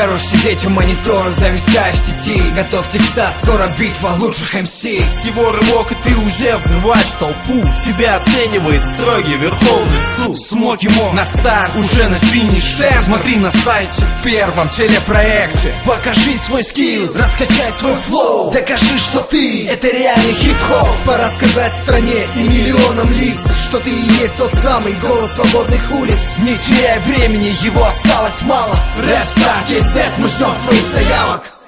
Хорош сидеть у монитора, зависаешь в сети. Готовь текста, скоро битва лучших MC. Всего рывок и ты уже взрываешь толпу. Тебя оценивает строгий верховный суд. Смоки мог на старт, уже на финише. Смотри на сайте, первом телепроекте. Покажи свой skill, раскачай свой flow. Докажи, что ты, это реальный хип-хоп. Пора сказать стране и миллионам лиц Что ты и есть тот самый голос свободных улиц. Не теряй времени, его осталось мало. RapStar KZ, мы ждем твоих заявок